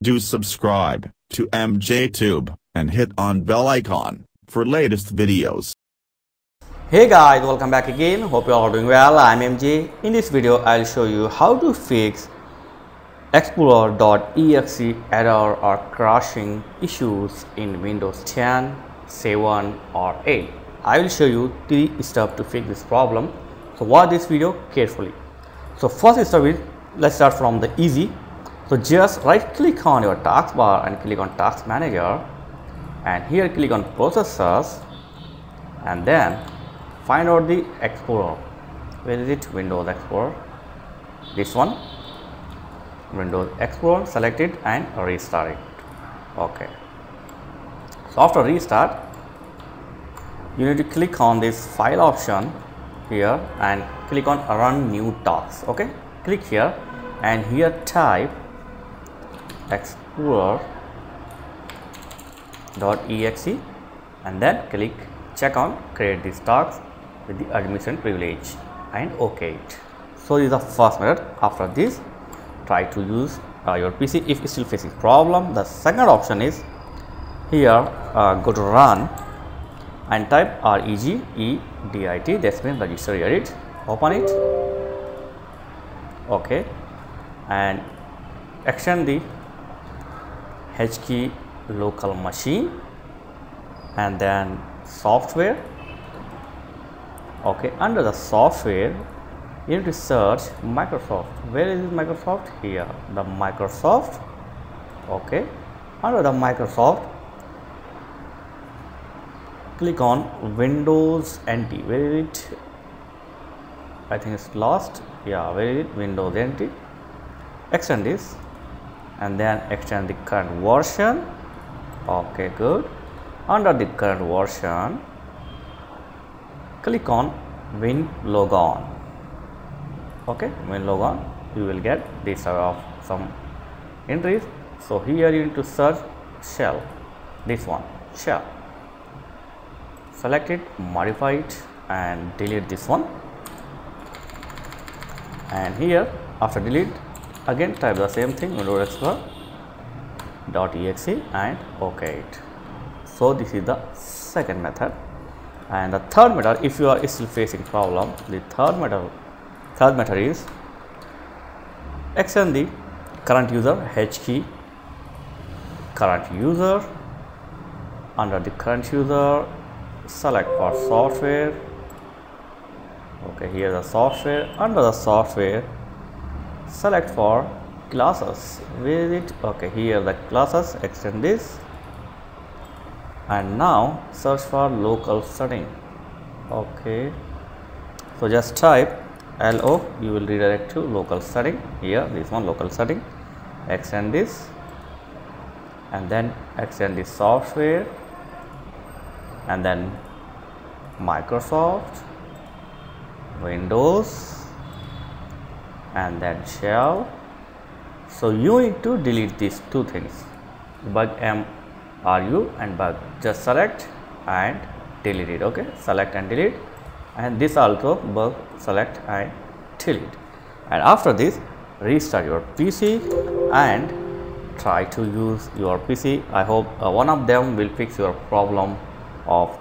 Do subscribe to MJTube and hit on bell icon for latest videos. Hey guys, welcome back again. Hope you all are doing well. I'm MJ. In this video, I'll show you how to fix Explorer.exe error or crashing issues in Windows 10, 7 or 8. I will show you three steps to fix this problem. So watch this video carefully. So first step is let's start from the easy. So just right click on your taskbar and click on task manager. And here click on processors and then find out the explorer. Where is it? Windows explorer. This one. Windows explorer select it and restart it. Okay. So after restart you need to click on this file option here and click on run new tasks. Okay. Click here. And here type explorer .exe and then click check on create these tasks with the admission privilege and ok it. So this is the first method. After this try to use uh, your pc if still facing problem. The second option is here uh, go to run and type regedit that means register edit open it. Okay and extend the HKEY local machine and then software. Okay under the software you need to search microsoft. Where is microsoft? Here the microsoft. Okay under the microsoft click on windows nt where is it? I think it's lost. Yeah where is it? Windows nt extend this and then extend the current version. Okay good. Under the current version click on win logon. Okay win logon you will get this of some entries. So here you need to search shell. This one shell. Select it modify it and delete this one. And here after delete again type the same thing windows explorer dot exe and ok it. So this is the second method. And the third method if you are still facing problem the third method third method is extend the current user HKEY current user under the current user select for software. Okay here the software under the software select for classes. Is it okay here the classes extend this. And now search for local setting. Okay. So just type lo you will redirect to local setting. Here this one local setting. Extend this. And then extend the software. And then microsoft. Windows and then shell so you need to delete these two things. Bug m ru and bug just select and delete it okay? Select and delete. And this also bug select and delete. And after this restart your pc and try to use your pc i hope uh, one of them will fix your problem of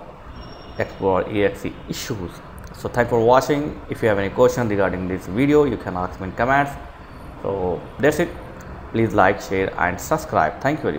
explorer exe issues so thanks for watching. If you have any question regarding this video you can ask me in comments. So that's it. Please like share and subscribe. Thank you very much